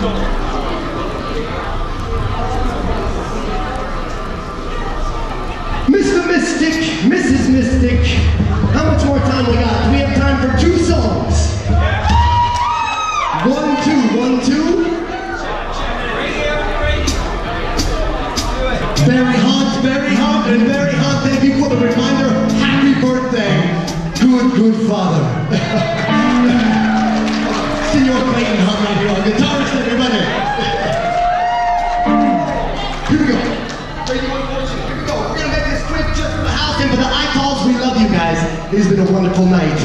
Muito It's been a wonderful night.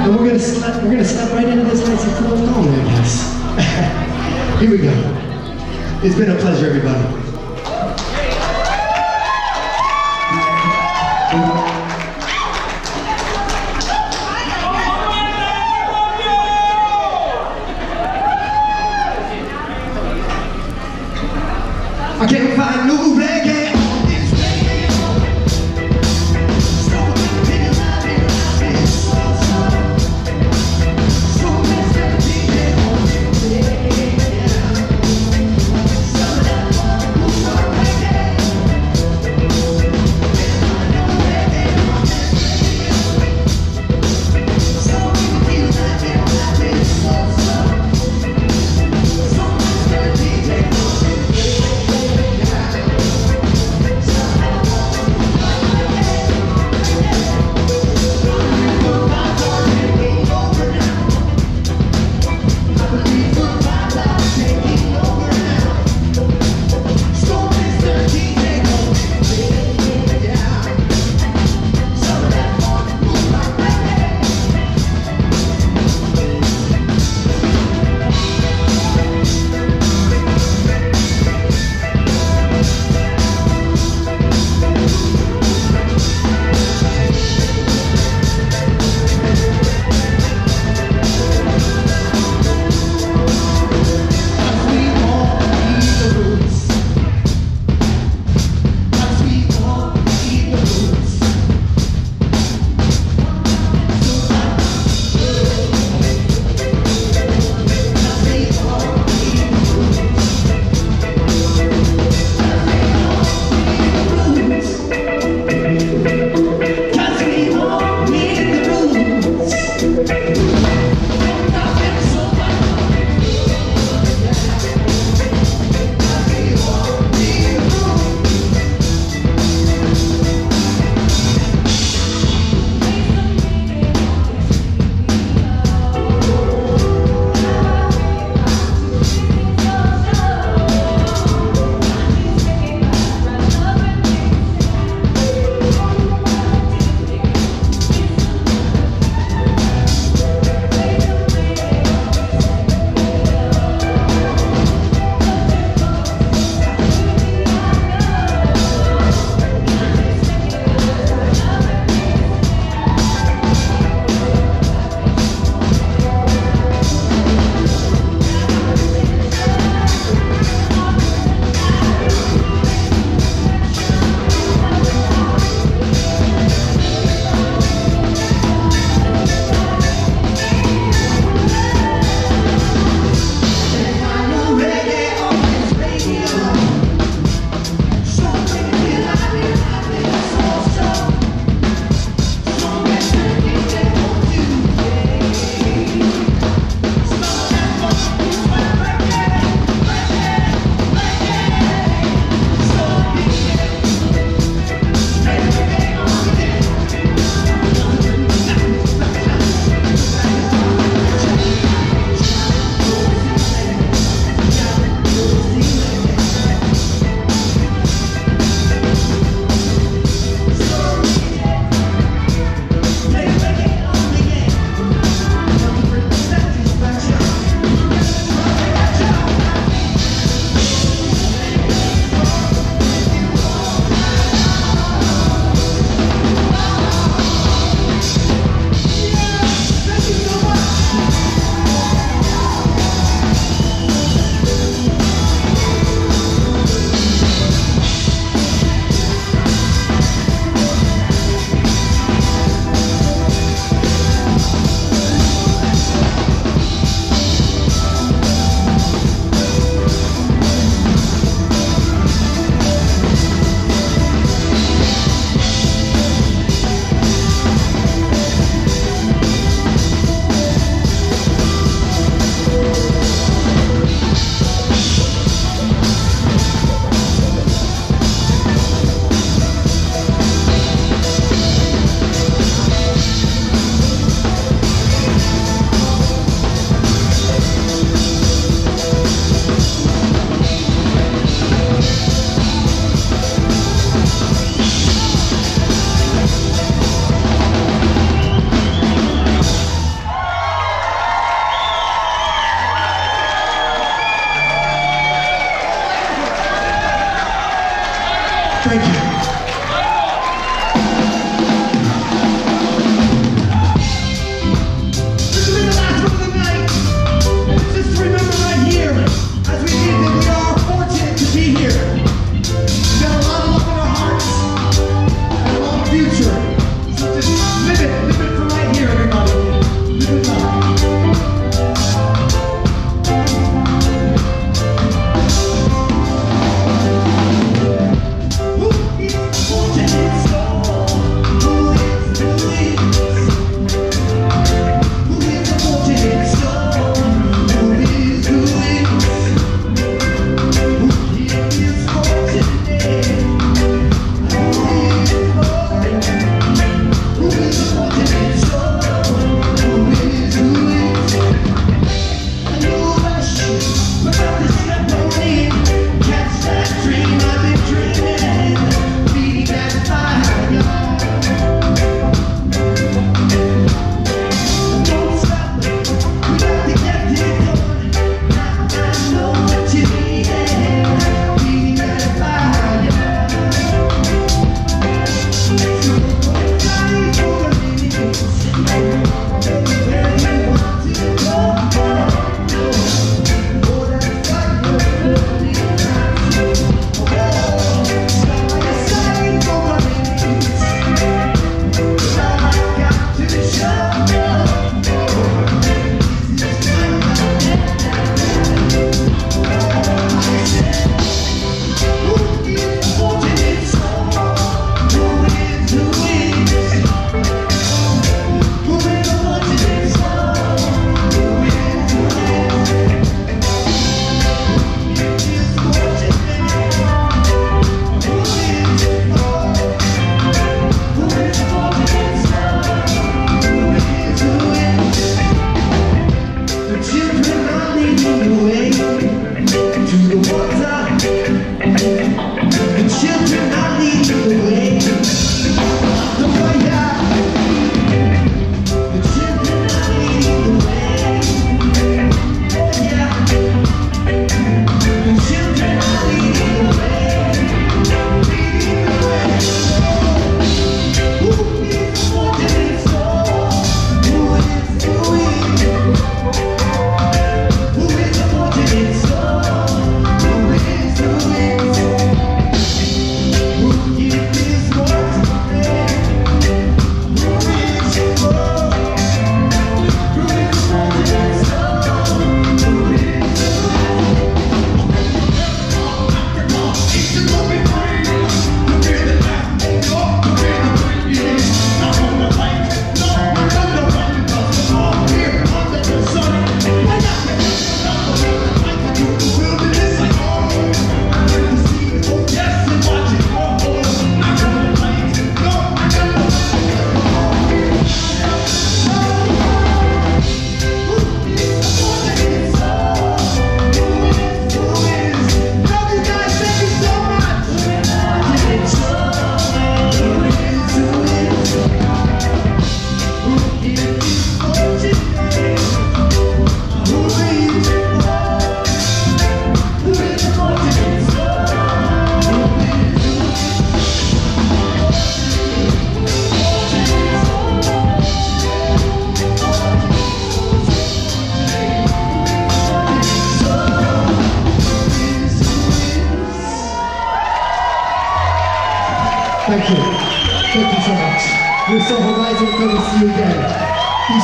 And we're gonna slap, we're gonna slap right into this nice and cool moment, I guess. Here we go. It's been a pleasure, everybody. che fa lui.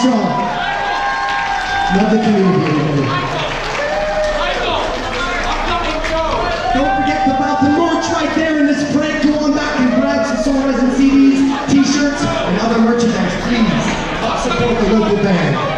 Strong. Love the community, everybody. Don't forget about the merch right there in this break. Go on back and grab some Sol Horizon CDs, t-shirts, and other merchandise, please. Support the local band.